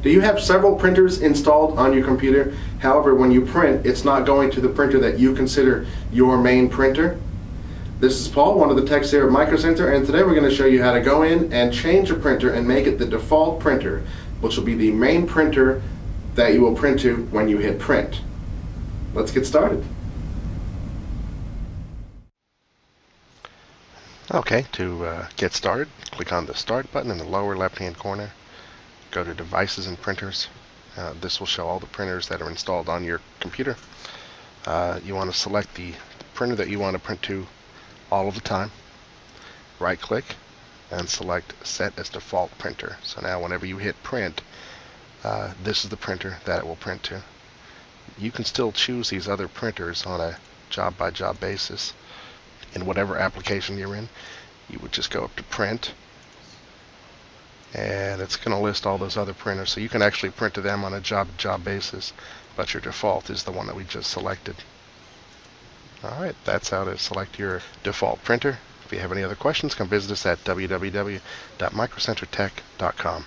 Do you have several printers installed on your computer? However, when you print, it's not going to the printer that you consider your main printer? This is Paul, one of the techs here at Micro Center, and today we're going to show you how to go in and change a printer and make it the default printer, which will be the main printer that you will print to when you hit print. Let's get started. Okay, to uh, get started, click on the Start button in the lower left-hand corner. Go to Devices and Printers. Uh, this will show all the printers that are installed on your computer. Uh, you want to select the printer that you want to print to all of the time. Right-click and select Set as Default Printer. So now whenever you hit Print, uh, this is the printer that it will print to. You can still choose these other printers on a job-by-job -job basis in whatever application you're in. You would just go up to Print, and it's going to list all those other printers. So you can actually print to them on a job-to-job basis, but your default is the one that we just selected. All right, that's how to select your default printer. If you have any other questions, come visit us at www.microcentertech.com.